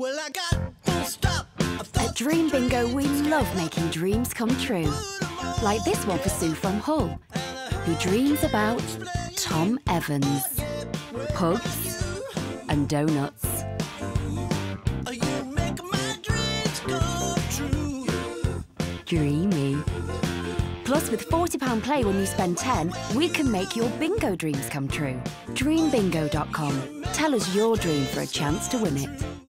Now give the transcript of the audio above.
Well, I got to stop. At Dream Bingo, we love making dreams come true. Like this one for Sue from Hull, who dreams about Thom Evans, pugs, and donuts. Dreamy. Plus, with £40 play when you spend 10, we can make your bingo dreams come true. DreamBingo.com. Tell us your dream for a chance to win it.